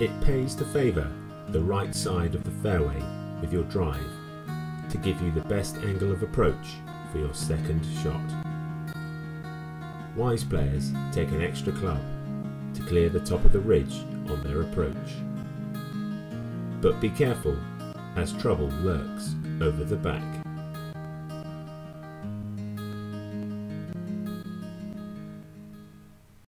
It pays to favour the right side of the fairway with your drive to give you the best angle of approach for your second shot. Wise players take an extra club to clear the top of the ridge on their approach. But be careful, as trouble lurks over the back.